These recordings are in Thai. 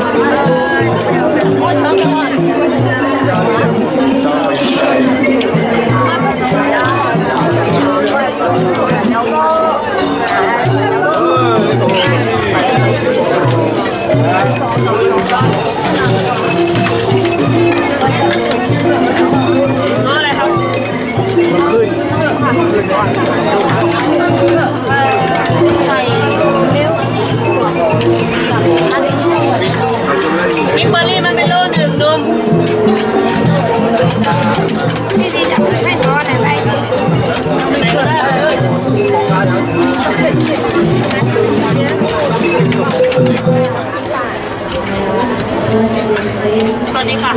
Gracias. đi đi đọc thấy ngon này bay còn đi cả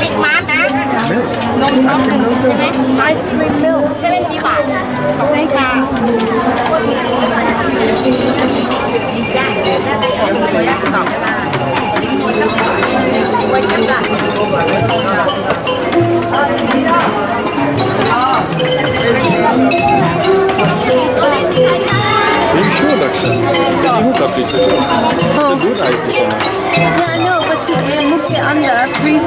Big man á Nông nóng đừng Ice cream milk 70 baht Không hay cả Yeah, I know, but see, look at under freeze.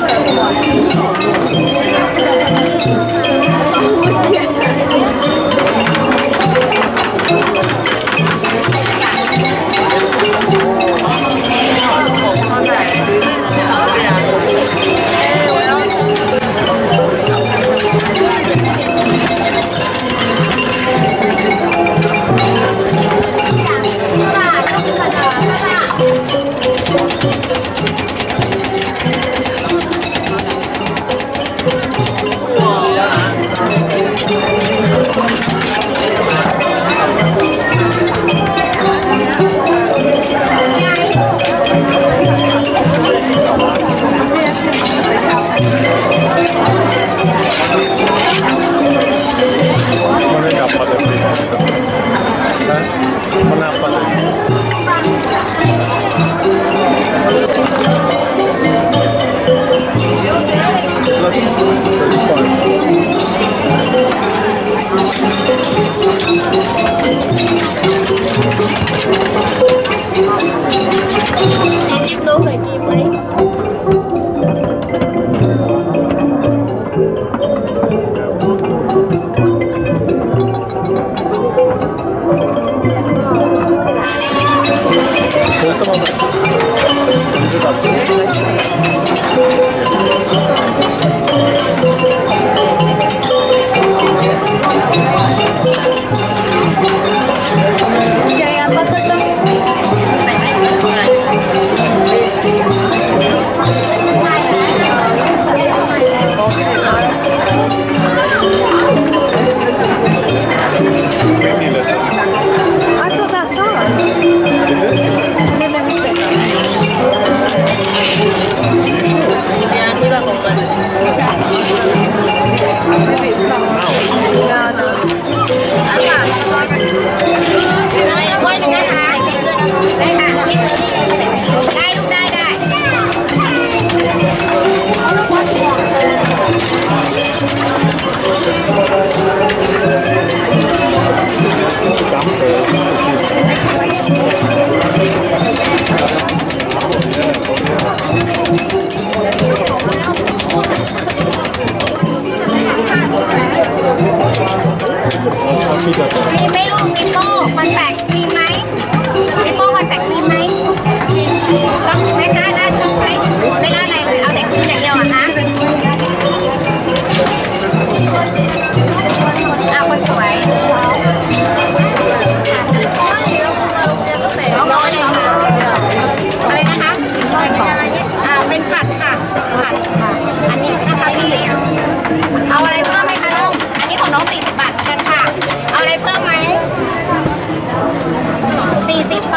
Primero,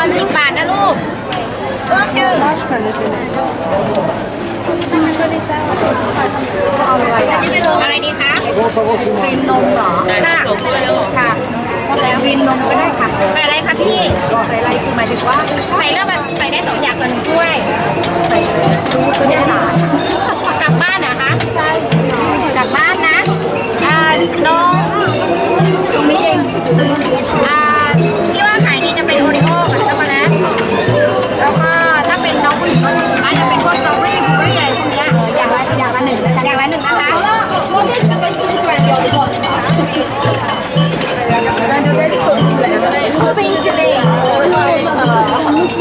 อนสิบบาทนะลูกเพิ่มจึงอะไรดีคะครีมนมเหรอ ค่ะค่ะแล้วครีมนมก็ได้ค่ะ ใส่อะไรคะพี่ ใส่อะไรคือหมายถึงว่า ใส่แล้วแใส่ได้สองอย่างตัอนึ่งถ้วย ใส่ตัวนี้หลานกลับบ้านเหรอคะ ใช่ กลับบ้านนะ อ่าน้อง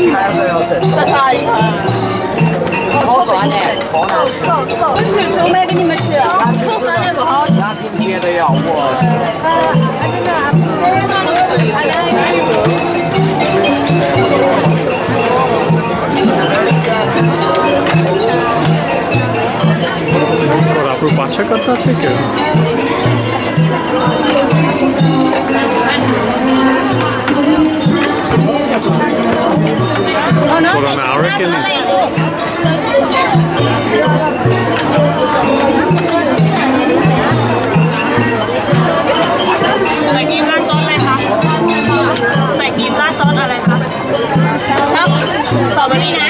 再啥一盘，好酸的，走走走，我去去买给你们吃。那酸的不好。那拼接的呀，我去。他他真的还不错，他来来来。我来不把车给他拆。 เลยใส่กีมราดซอสอะไคะใส่กีมราดซอสอะไรคะชอบสตรอเบอรี่นะ